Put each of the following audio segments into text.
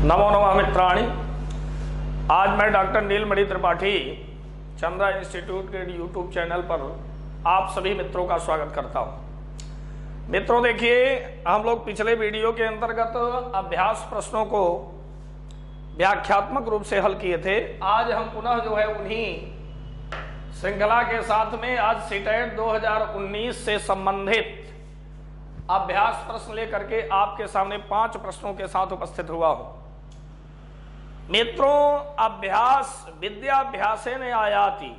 नमो नमः मित्राणी। आज मैं डॉक्टर नीलमणि त्रिपाठी, चंद्रा इंस्टीट्यूट के यूट्यूब चैनल पर आप सभी मित्रों का स्वागत करता हूँ। मित्रों, देखिए, हम लोग पिछले वीडियो के अंतर्गत अभ्यास प्रश्नों को व्याख्यात्मक रूप से हल किए थे। आज हम पुनः जो है उन्हीं श्रृंखला के साथ में आज सीटेट 2019 से संबंधित अभ्यास प्रश्न लेकर के आपके सामने पाँच प्रश्नों के साथ उपस्थित हुआ हूँ। मित्रों, अभ्यास, विद्याभ्यास ने आयाति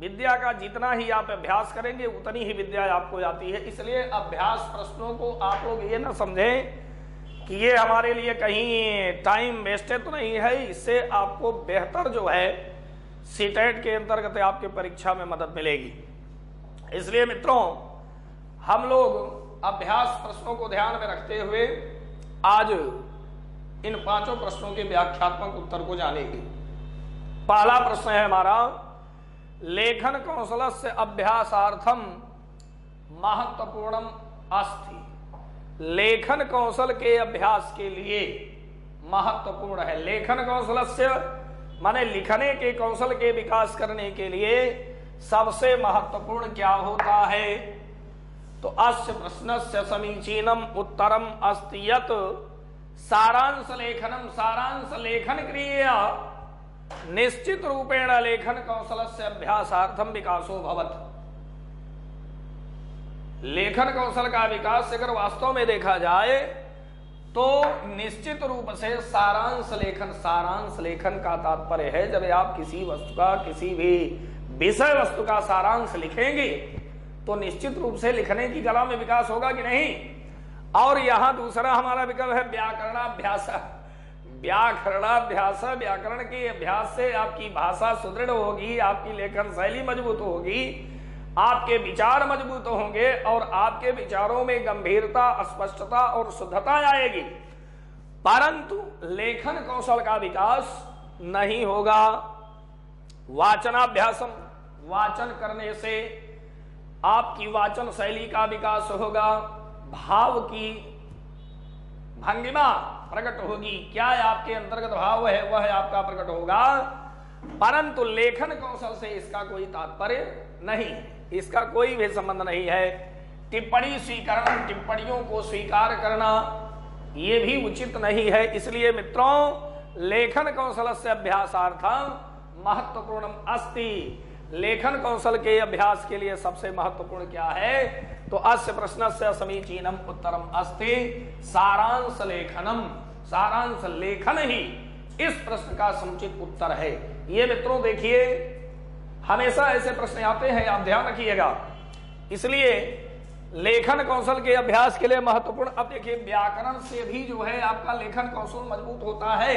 विद्या का जितना ही आप अभ्यास करेंगे, उतनी ही विद्या आपको आती है। इसलिए अभ्यास प्रश्नों को आप लोग ये ना समझें कि ये हमारे लिए कहीं टाइम वेस्टेड तो नहीं है। इससे आपको बेहतर जो है सीटेट के अंतर्गत आपके परीक्षा में मदद मिलेगी। इसलिए मित्रों, हम लोग अभ्यास प्रश्नों को ध्यान में रखते हुए आज इन पाँचों प्रश्नों के व्याख्यात्मक उत्तर को जानेंगे। पहला प्रश्न है हमारा, लेखन कौशल से अभ्यासार्थम महत्वपूर्णम अस्थि लेखन कौशल के अभ्यास के लिए महत्वपूर्ण है। लेखन कौशल से माने लिखने के कौशल के विकास करने के लिए सबसे महत्वपूर्ण क्या होता है? तो अस्य प्रश्न से समीचीनम उत्तरम अस्ति यत सारांश लेखनम सारांश लेखन क्रिया निश्चित रूपेण लेखन कौशल से अभ्यासार्थम विकासो भवत। लेखन कौशल का विकास अगर वास्तव में देखा जाए तो निश्चित रूप से सारांश लेखन सारांश लेखन का तात्पर्य है, जब आप किसी वस्तु का, किसी भी विषय वस्तु का सारांश लिखेंगे तो निश्चित रूप से लिखने की कला में विकास होगा कि नहीं? और यहाँ दूसरा हमारा विकल्प है व्याकरणाभ्यास। व्याकरणाभ्यास, व्याकरण के अभ्यास से आपकी भाषा सुदृढ़ होगी, आपकी लेखन शैली मज़बूत होगी, आपके विचार मज़बूत होंगे और आपके विचारों में गंभीरता स्पष्टता और शुद्धता आएगी। परंतु लेखन कौशल का विकास नहीं होगा। वाचनाभ्यासम, वाचन करने से आपकी वाचन शैली का विकास होगा। भाव की भंगिमा प्रकट होगी। क्या आपके अंतर्गत भाव है? वह आपका प्रकट होगा। परंतु लेखन कौशल से इसका कोई तात्पर्य नहीं। इसका कोई भी संबंध नहीं है। टिप्पणी स्वीकरण, टिप्पणियों को स्वीकार करना यह भी उचित नहीं है। इसलिए मित्रों, लेखन कौशल से अभ्यासार्थम महत्वपूर्ण अस्ति। लेखन कौशल के अभ्यास के लिए सबसे महत्वपूर्ण क्या है? तो अस्य प्रश्न से समीचीनम उत्तरम अस्ति। सारांश लेखनम सारांश लेखन ही इस प्रश्न का समुचित उत्तर है। ये मित्रों देखिए, हमेशा ऐसे प्रश्न आते हैं, आप ध्यान रखिएगा। इसलिए लेखन कौशल के अभ्यास के लिए महत्वपूर्ण, अब देखिए, व्याकरण से भी जो है आपका लेखन कौशल मज़बूत होता है।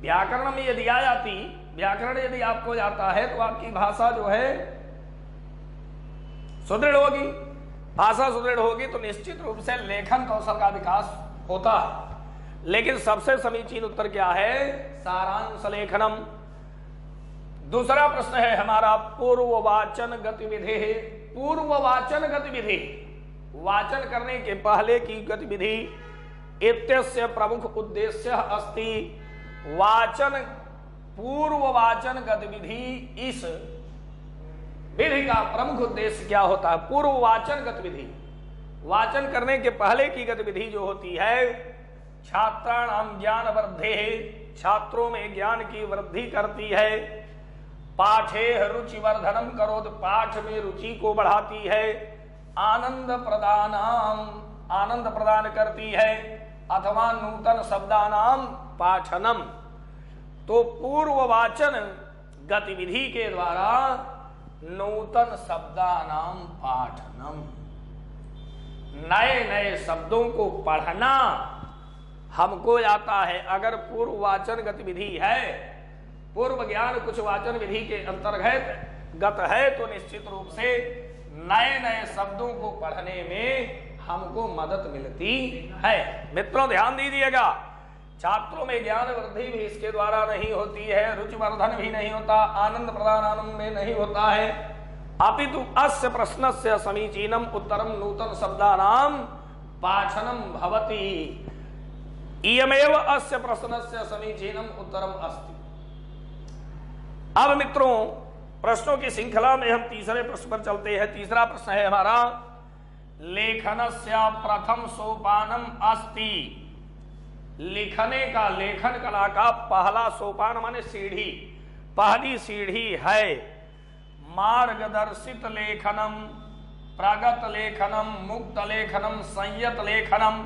व्याकरण में यदि आ जाती, व्याकरण यदि आपको जाता है तो आपकी भाषा जो है सुदृढ़ होगी। भाषा सुदृढ़ होगी तो निश्चित रूप से लेखन कौशल का विकास होता है। लेकिन सबसे समीचीन उत्तर क्या है? सारांश लेखनम। दूसरा प्रश्न है हमारा पूर्व वाचन गतिविधि। पूर्व वाचन गतिविधि। वाचन करने के पहले की गतिविधि इत्यस्य प्रमुख उद्देश्य अस्ति। वाचन पूर्व वाचन गतिविधि इस विधि का प्रमुख उद्देश्य क्या होता है? पूर्व वाचन गतिविधि। वाचन करने के पहले की गतिविधि जो होती है छात्राणाम ज्ञान वृद्धि छात्रों में ज्ञान की वृद्धि करती है, पाठे रुचि वर्धनम करो पाठ में रुचि को बढ़ाती है, आनंद प्रदान आनंद प्रदान करती है, अथवा नूतन शब्दानाम पाठनम। तो पूर्व वाचन गतिविधि के द्वारा नूतन शब्दानाम पाठनम। नए नए शब्दों को पढ़ना हमको आता है। अगर पूर्व वाचन गतिविधि है, पूर्व ज्ञान कुछ वाचन विधि के अंतर्गत गत है तो निश्चित रूप से नए नए शब्दों को पढ़ने में हमको मदद मिलती है। मित्रों, ध्यान दीजिएगा। छात्रों में ज्ञान वृद्धि भी इसके द्वारा नहीं होती है रुचि वर्धन भी नहीं होता, आनंद प्रदान आनंद में नहीं होता है। अपितु अस्य प्रश्न से समीचीनम उत्तरम नूतन शब्दानाम पाचनम भवती। इयमेव अस्य प्रश्न से समीचीनम उत्तरम अस्ति। अब मित्रों, प्रश्नों की श्रृंखला में हम तीसरे प्रश्न पर चलते हैं। तीसरा प्रश्न है हमारा लेखन से प्रथम सोपानम अस्ति। लिखने का लेखन कला का पहला सोपान माने सीढ़ी। पहली सीढ़ी है मार्गदर्शित लेखनम, प्रगत लेखनम, मुक्त लेखनम, संयत लेखनम।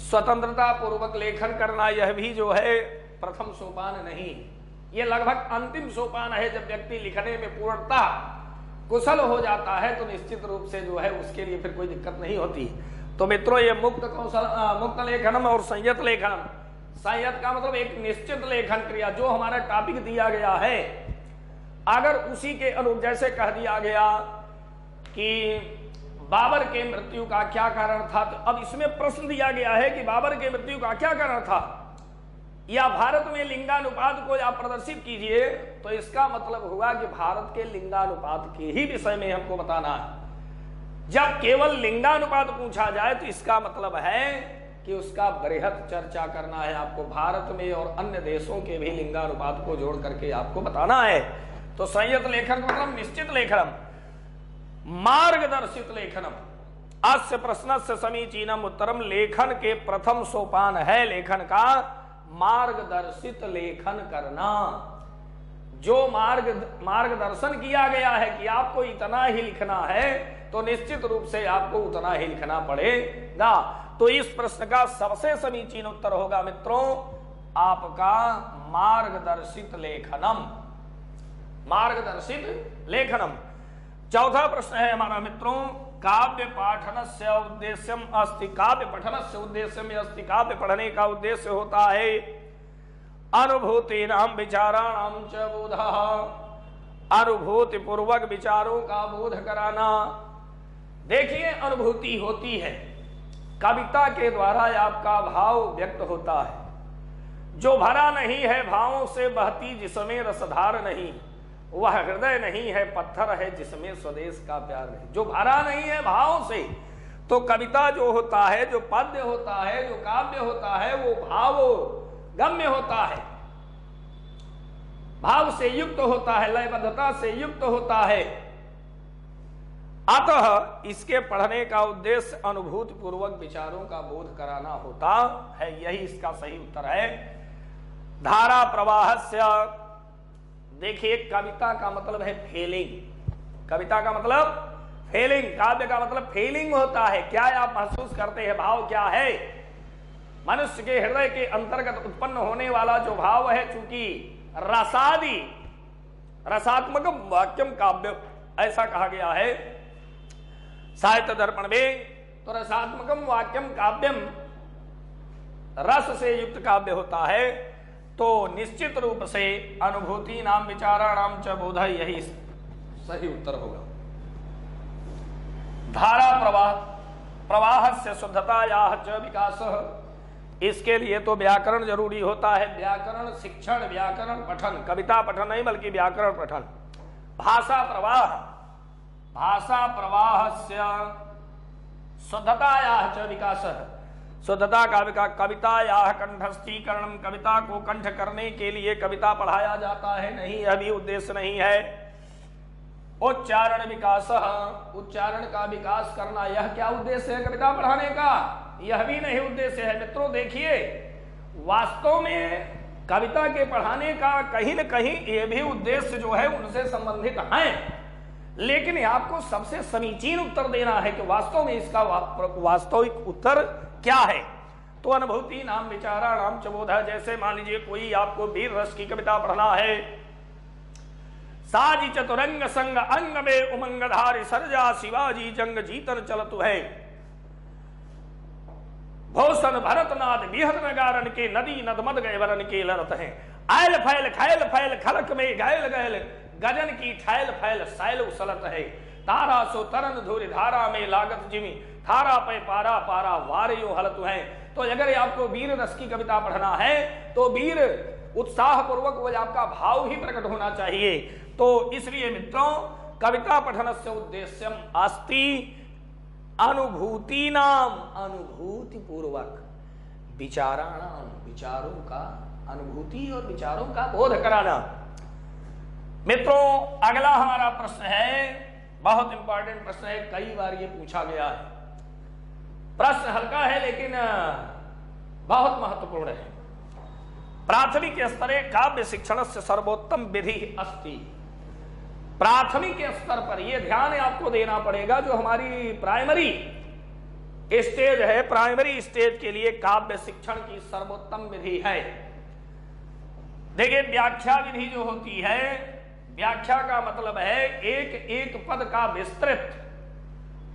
स्वतंत्रता पूर्वक लेखन करना यह भी जो है प्रथम सोपान नहीं। ये लगभग अंतिम सोपान है जब व्यक्ति लिखने में पूर्णता कुशल हो जाता है तो निश्चित रूप से जो है उसके लिए फिर कोई दिक्कत नहीं होती। तो मित्रों, ये मुक्त कौशल मुक्त लेखनम और संयत लेखन संयत का मतलब एक निश्चित लेखन क्रिया, जो हमारा टॉपिक दिया गया है। अगर उसी के अनुरूप, जैसे कह दिया गया कि बाबर के मृत्यु का क्या कारण था तो अब इसमें प्रश्न दिया गया है कि बाबर के मृत्यु का क्या कारण था। या भारत में लिंगानुपात को आप प्रदर्शित कीजिए तो इसका मतलब हुआ कि भारत के लिंगानुपात के ही विषय में हमको बताना है। जब केवल लिंगानुपात पूछा जाए तो इसका मतलब है कि उसका बृहद चर्चा करना है आपको भारत में और अन्य देशों के भी लिंगानुपात को जोड़ करके आपको बताना है। तो संयत लेखन मतलब निश्चित लेखनम, मार्गदर्शित लेखनम। अस्य प्रश्न से समीचीनम उत्तरम लेखन के प्रथम सोपान है लेखन का मार्गदर्शित लेखन करना। जो मार्ग, मार्गदर्शन किया गया है कि आपको इतना ही लिखना है तो निश्चित रूप से आपको उतना ही लिखना पड़ेगा। तो इस प्रश्न का सबसे समीचीन उत्तर होगा, मित्रों, आपका मार्गदर्शित लेखनम। मार्गदर्शित लेखनम। चौथा प्रश्न है हमारा, मित्रों, काव्य पाठन से उद्देश्य अस्ति काव्य पठन से उद्देश्य अस्ति काव्य पढ़ने का उद्देश्य होता है अनुभूति नाम विचाराणाम च बोध। अनुभूति पूर्वक विचारों का बोध कराना देखिए, अनुभूति होती है। कविता के द्वारा आपका भाव व्यक्त होता है। जो भरा नहीं है भावों से बहती जिसमें रसधार नहीं, वह हृदय नहीं है, पत्थर है जिसमें स्वदेश का प्यार नहीं। जो भरा नहीं है भाव से तो कविता जो होता है, जो पद्य होता है, जो काव्य होता है, वो भाव गम्य होता है। भाव से युक्त होता है, लयबद्धता से युक्त होता है। अतः इसके पढ़ने का उद्देश्य अनुभूति पूर्वक विचारों का बोध कराना होता है। यही इसका सही उत्तर है। धारा प्रवाह से, देखिए, कविता का मतलब है फेलिंग कविता का मतलब फेलिंग काव्य का मतलब फेलिंग होता है। क्या आप महसूस करते हैं? भाव क्या है? मनुष्य के हृदय के अंतर्गत उत्पन्न होने वाला जो भाव है, चूँकि रसादी, रसात्मक वाक्यम काव्य, ऐसा कहा गया है। साहित्य दर्पण में तो रसात्मकम वाक्यम काव्यम रस से युक्त काव्य होता है तो निश्चित रूप से अनुभूति नाम विचारा नाम च बोध यही सही उत्तर होगा। धारा प्रवाह प्रवाह से शुद्धता या च विकास, इसके लिए तो व्याकरण ज़रूरी होता है। व्याकरण शिक्षण, व्याकरण पठन, कविता पठन नहीं, बल्कि व्याकरण पठन। भाषा प्रवाह भाषा प्रवाह से शुद्धता या च विकास। शुद्धता का कविता या कंठस्थीकरण कविता को कंठ करने के लिए कविता पढ़ाया जाता है, नहीं, यह भी उद्देश्य नहीं है। उच्चारण विकास, उच्चारण का विकास करना, यह क्या उद्देश्य है कविता पढ़ाने का? यह भी नहीं उद्देश्य है। मित्रों, देखिए, वास्तव में कविता के पढ़ाने का कहीं न कहीं यह भी उद्देश्य जो है, उनसे संबंधित है। लेकिन आपको सबसे समीचीन उत्तर देना है कि वास्तव में इसका वास्तविक उत्तर क्या है। तो अनुभूति, नाम विचारा नाम चबोधा जैसे मान लीजिए कोई आपको वीर रस की कविता पढ़ना है। साजी चतुरंग संग अंग में उमंग धारी सरजा, शिवाजी जंग जीतन चलतु है। भौसन भरतनाथ बिहद नगारन के नदी नदमद गए वरन के लड़त है। आयल फैल खैल फैल, खलक में गैल गैल गजन की ठैल फैल सैल उसलत है तारा सो तरन धूरी, धारा में लागत जिमी। थारा पे पारा पारा वार यो हलत है तो अगर आपको वीर रस की कविता पढ़ना है तो वीर उत्साह पूर्वक वो आपका भाव ही प्रकट होना चाहिए। तो इसलिए मित्रों, कविता पठन से उद्देश्य अस्ति अनुभूति नाम अनुभूति पूर्वक विचाराणाम, विचारों का अनुभूति और विचारों का बोध कराना। मित्रों, अगला हमारा प्रश्न है, बहुत इंपॉर्टेंट प्रश्न है, कई बार ये पूछा गया है। प्रश्न हल्का है, लेकिन बहुत महत्वपूर्ण है। प्राथमिक स्तरे काव्य शिक्षण से सर्वोत्तम विधि अस्ति। प्राथमिक स्तर पर यह ध्यान आपको देना पड़ेगा, जो हमारी प्राइमरी स्टेज है प्राइमरी स्टेज के लिए काव्य शिक्षण की सर्वोत्तम विधि है। देखिए, व्याख्या विधि जो होती है व्याख्या का मतलब है एक एक पद का विस्तृत।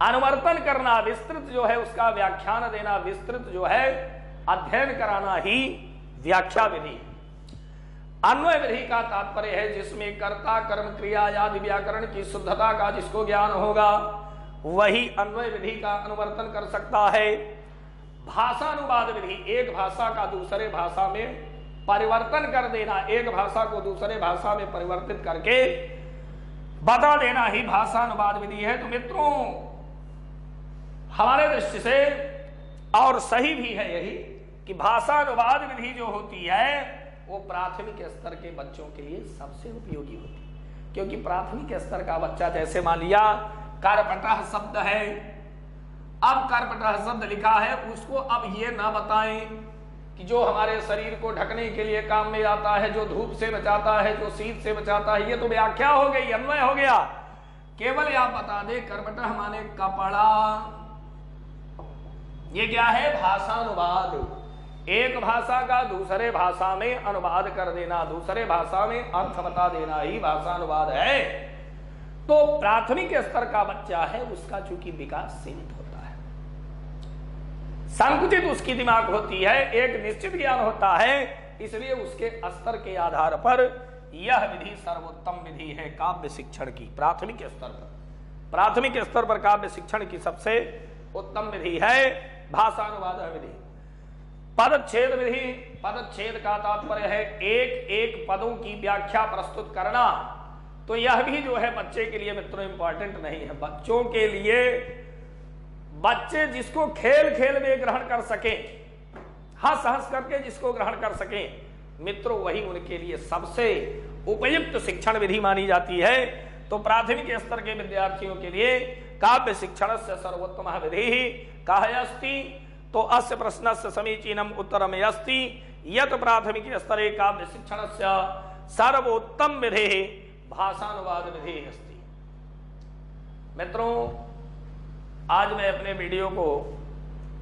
अनुवर्तन करना विस्तृत जो है, उसका व्याख्यान देना विस्तृत जो है, अध्ययन कराना ही व्याख्या विधि। अन्वय विधि का तात्पर्य है, जिसमें कर्ता, कर्म, क्रिया, आदि व्याकरण की शुद्धता का जिसको ज्ञान होगा, वही अन्वय विधि का अनुवर्तन कर सकता है। भाषानुवाद विधि, एक भाषा का दूसरे भाषा में परिवर्तन कर देना, एक भाषा को दूसरे भाषा में परिवर्तित करके बता देना ही भाषानुवाद विधि है। तो मित्रों, हमारे दृष्टि से और सही भी है यही कि भाषा अनुवाद विधि जो होती है, वो प्राथमिक स्तर के बच्चों के लिए सबसे उपयोगी होती है। क्योंकि प्राथमिक स्तर का बच्चा जैसे मान लिया, कारपटह शब्द है। अब कारपटह शब्द लिखा है, उसको अब ये ना बताएँ कि जो हमारे शरीर को ढकने के लिए काम में आता है, जो धूप से बचाता है, जो शीत से बचाता है, ये तो व्याख्या हो गई, अन्वय हो गया। केवल आप बता दे करबटा माने कपड़ा। ये क्या है? भाषानुवाद। एक भाषा का दूसरे भाषा में अनुवाद कर देना, दूसरे भाषा में अर्थ बता देना ही भाषानुवाद है। तो प्राथमिक स्तर का बच्चा है, उसका चूँकि विकास सीमित संकुचित उसकी दिमाग होती है, एक निश्चित ज्ञान होता है, इसलिए उसके स्तर के आधार पर यह विधि सर्वोत्तम विधि है काव्य शिक्षण की, प्राथमिक स्तर पर। प्राथमिक स्तर पर काव्य शिक्षण की सबसे उत्तम विधि है भाषानुवाद विधि। पदच्छेद विधि, पदच्छेद का तात्पर्य है एक एक पदों की व्याख्या प्रस्तुत करना। तो यह भी जो है बच्चे के लिए मित्रों इंपॉर्टेंट नहीं है। बच्चों के लिए बच्चे जिसको खेल खेल में ग्रहण कर सके, हंस हंस करके जिसको ग्रहण कर सके, मित्रों, वही उनके लिए सबसे उपयुक्त शिक्षण विधि मानी जाती है। तो प्राथमिक स्तर के विद्यार्थियों के लिए काव्य शिक्षण से सर्वोत्तम विधि कहस्ति तो अस्य प्रश्न से समीचीनम उत्तरम अस्ति यत प्राथमिक स्तरे काव्य शिक्षण से सर्वोत्तम विधि भाषानुवाद विधि अस्ति मित्रों आज मैं अपने वीडियो को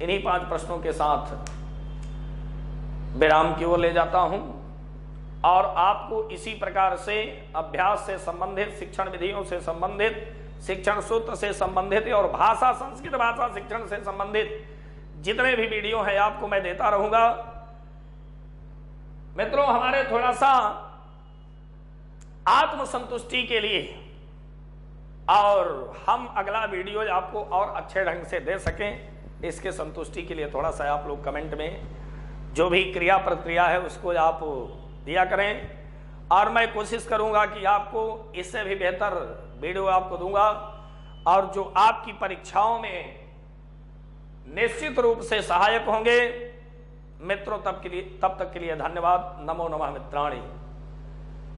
इन्हीं पाँच प्रश्नों के साथ विराम की ओर ले जाता हूँ और आपको इसी प्रकार से अभ्यास से संबंधित, शिक्षण विधियों से संबंधित, शिक्षण सूत्र से संबंधित और भाषा, संस्कृत भाषा, शिक्षण से संबंधित जितने भी वीडियो हैं आपको मैं देता रहूँगा। मित्रों, हमारे थोड़ा सा आत्मसंतुष्टि के लिए और हम अगला वीडियो आपको और अच्छे ढंग से दे सकें। इसके संतुष्टि के लिए थोड़ा सा आप लोग कमेंट में जो भी क्रिया प्रक्रिया है उसको आप दिया करें। और मैं कोशिश करूँगा कि आपको इससे भी बेहतर वीडियो आपको दूँगा। और जो आपकी परीक्षाओं में निश्चित रूप से सहायक होंगे, मित्रों, तब के लिए तब तक के लिए धन्यवाद। नमो नमः मित्राणी।